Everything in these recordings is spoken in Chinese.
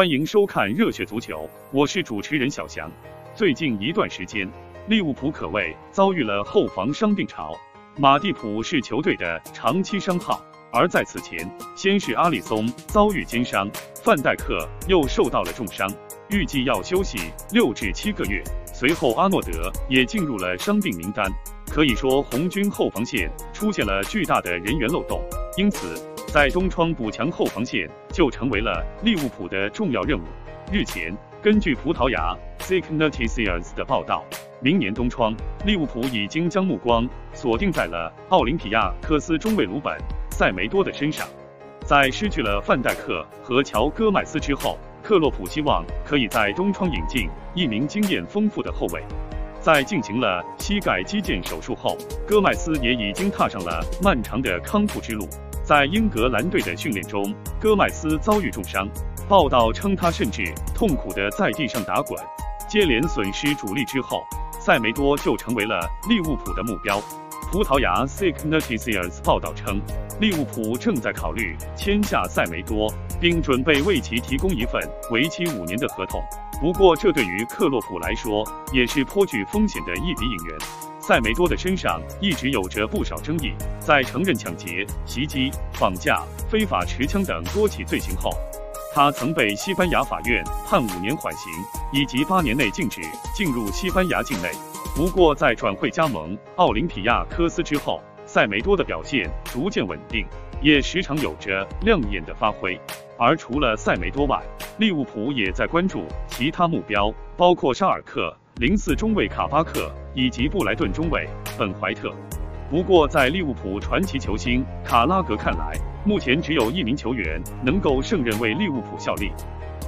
欢迎收看《热血足球》，我是主持人小翔。最近一段时间，利物浦可谓遭遇了后防伤病潮。马蒂普是球队的长期伤号，而在此前，先是阿里松遭遇肩伤，范戴克又受到了重伤，预计要休息六至七个月。随后，阿诺德也进入了伤病名单。可以说，红军后防线出现了巨大的人员漏洞，因此。在东窗补强后防线就成为了利物浦的重要任务。日前，根据葡萄牙 SIC Noticias 的报道，明年冬窗，利物浦已经将目光锁定在了奥林匹亚科斯中卫鲁本·塞梅多的身上。在失去了范戴克和乔戈麦斯之后，克洛普希望可以在冬窗引进一名经验丰富的后卫。在进行了膝盖肌腱手术后，戈麦斯也已经踏上了漫长的康复之路。在英格兰队的训练中，戈麦斯遭遇重伤，报道称他甚至痛苦地在地上打滚。接连损失主力之后，塞梅多就成为了利物浦的目标。葡萄牙 SIC Noticias 报道称，利物浦正在考虑签下塞梅多，并准备为其提供一份为期五年的合同。不过，这对于克洛普来说也是颇具风险的一笔引援。塞梅多的身上一直有着不少争议，在承认抢劫、袭击、绑架、非法持枪等多起罪行后，他曾被西班牙法院判五年缓刑，以及八年内禁止进入西班牙境内。不过，在转会加盟奥林匹亚科斯之后，塞梅多的表现逐渐稳定，也时常有着亮眼的发挥。而除了塞梅多外，利物浦也在关注其他目标，包括沙尔克。零四中卫卡巴克以及布莱顿中卫本怀特。不过，在利物浦传奇球星卡拉格看来，目前只有一名球员能够胜任为利物浦效力。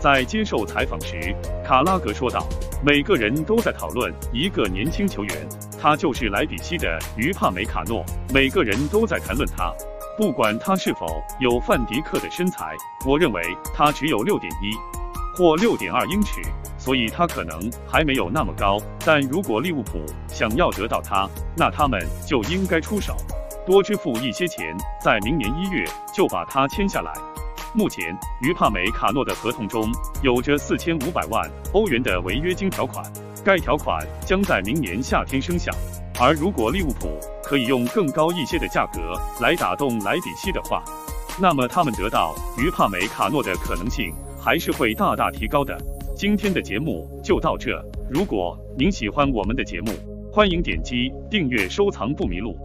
在接受采访时，卡拉格说道：“每个人都在讨论一个年轻球员，他就是莱比锡的于帕梅卡诺。每个人都在谈论他，不管他是否有范迪克的身材。我认为他只有六点一或六点二英尺。”所以他可能还没有那么高，但如果利物浦想要得到他，那他们就应该出手，多支付一些钱，在明年一月就把他签下来。目前，于帕梅卡诺的合同中有着四千五百万欧元的违约金条款，该条款将在明年夏天生效。而如果利物浦可以用更高一些的价格来打动莱比锡的话，那么他们得到于帕梅卡诺的可能性还是会大大提高的。今天的节目就到这。如果您喜欢我们的节目，欢迎点击订阅、收藏不迷路。